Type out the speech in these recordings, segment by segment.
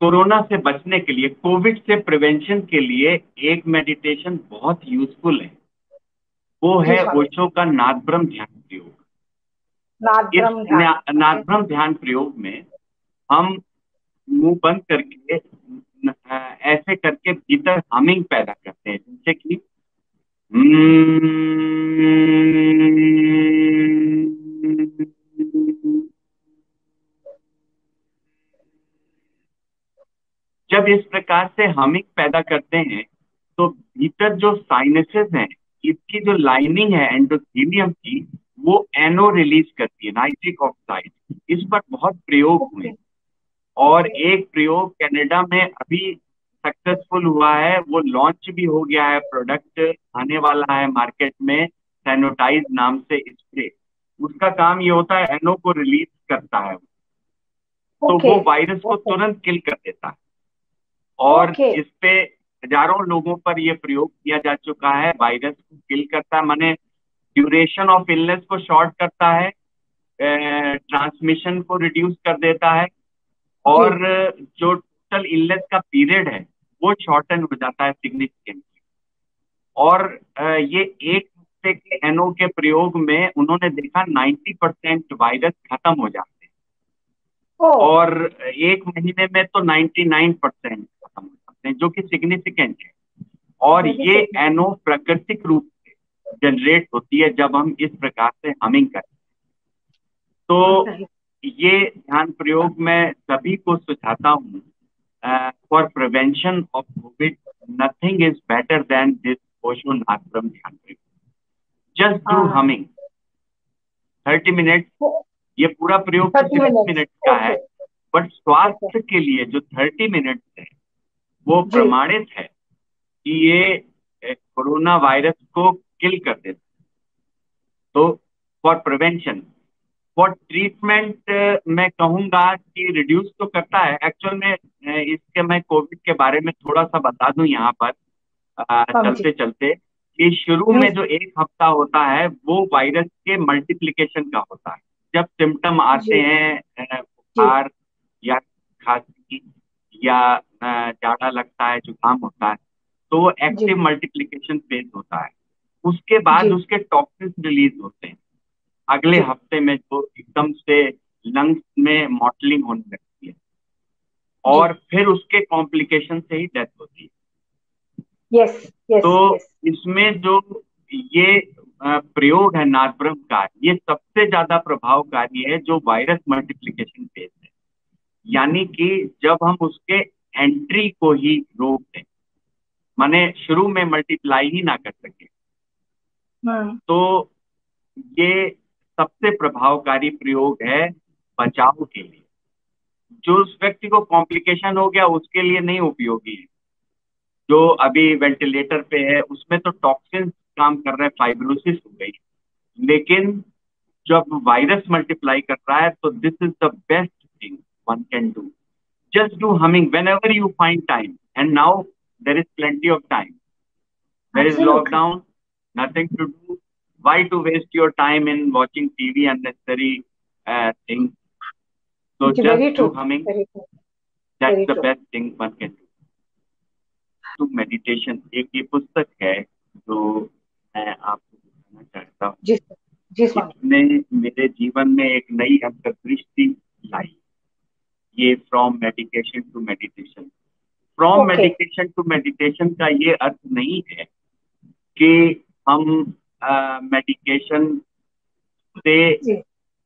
Corona से बचने के लिए कोविड से प्रिवेंशन के लिए एक मेडिटेशन बहुत यूजफुल है। वो है ओशो का नादब्रह्म ध्यान प्रयोग। इस नादब्रह्म ध्यान। प्रयोग में हम मुँह बंद करके ऐसे करके भीतर हमिंग पैदा करते हैं जैसे कि जब इस प्रकार से हमिंग पैदा करते हैं तो भीतर जो साइनसेस हैं इसकी जो लाइनिंग है एंडोथीलियम की वो एनो रिलीज़ करती है नाइट्रिक ऑक्साइड इस पर बहुत प्रयोग हुए। और एक प्रयोग कनाडा में अभी सक्सेसफुल हुआ है वो लॉन्च भी हो गया है प्रोडक्ट आने वाला है मार्केट में सैनिटाइज नाम से स्प्रे उसका काम ये होता है एनो को रिलीज़ करता है। तो okay. वो वायरस को तुरंत किल कर देता है। और okay. इस पे हज़ारों लोगों पर ये प्रयोग किया जा चुका है। वायरस को किल करता है माने ड्यूरेशन ऑफ़ इलनेस को शॉर्ट करता है ट्रांसमिशन को रिड्यूस कर देता है और जो टोटल इलनेस का पीरियड है वो शॉर्टन हो जाता है सिग्निफिकेंटली और ये एक हफ़्ते के एनओ के प्रयोग में उन्होंने देखा 90 परसेंट वायरस खत्म हो जाते हैं। और एक महीने में तो 99 परसेंट खत्म हो जो कि सिग्निफिकेंट है। और ये एनो प्राकृतिक रूप से जनरेट होती है जब हम इस प्रकार से हमिंग करते हैं। तो ये ध्यान प्रयोग मैं सभी को सुझाता हूँ for prevention of Covid nothing is better than this Osho Nadabrahma ध्यान प्रयोग। Just do humming thirty minute ये पूरा प्रयोग सिक्स मिनट का है। बट स्वास्थ्य के लिए जो थर्टी मिनट है वो प्रमाणित है कि ये कोरोना वायरस को किल कर देता तो फॉर प्रिवेंशन फॉर ट्रीटमेंट मैं कहूँगा कि रिड्यूस तो करता है। एक्चुअल में इसके मैं कोविड के बारे में थोड़ा सा बता दूँ यहाँ पर आ, चलते चलते कि शुरू में जो एक हफ़्ता होता है वो वायरस के मल्टीप्लीकेशन का होता है। जब सिम्टम आते हैं बुखार या खांसी या जाड़ा लगता है जुकाम होता है तो एक्टिव मल्टीप्लीकेशन फ़ेज़ होता है। उसके बाद उसके टॉक्सिन रिलीज़ होते हैं। अगले हफ़्ते में जो एकदम से लंग्स में मॉटलिंग होने लगती है। और फिर उसके कॉम्प्लिकेशन से ही डेथ होती है। Yes, तो इसमें जो ये प्रयोग है नादब्रह्म का ये सबसे ज़्यादा प्रभावकारी है जो वायरस मल्टीप्लीकेशन फ़ेज़ है। यानी कि जब हम उसके एंट्री को ही रोक दें। माने शुरू में मल्टीप्लाई ही ना कर सके। तो ये सबसे प्रभावकारी प्रयोग है बचाव के लिए। जो उस व्यक्ति को कॉम्प्लिकेशन हो गया उसके लिए नहीं उपयोगी है। जो अभी वेंटिलेटर पे है उसमें तो टॉक्सिन काम कर रहे हैं फाइब्रोसिस हो गई। लेकिन जब वायरस मल्टीप्लाई कर रहा है तो this is the best thing one can do just do humming whenever you find time and now there is plenty of time there is lockdown nothing to do why to waste your time in watching TV unnecessary uh, things? So it's just do humming. That's very the true. best thing one can do. To meditation एक ये पुस्तक है जो मैं आपको बताना चाहता हूँ जिसने मेरे जीवन में एक नई अंतर्दृष्टि लाई ये from meditation to meditation from meditation to meditation का ये अर्थ नहीं है कि हम मेडिकेशन से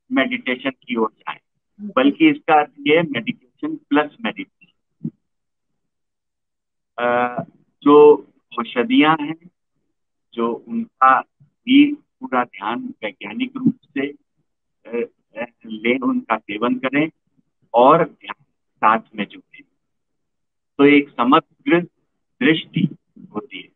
मेडिटेशन की ओर जाए बल्कि इसका अर्थ ये मेडिटेशन प्लस मेडिटेशन जो औषधियाँ हैं जो उनका भी पूरा ध्यान वैज्ञानिक रूप से ले उनका सेवन करें और ध्यान साथ में जुड़े। तो एक समग्र दृष्टि होती है।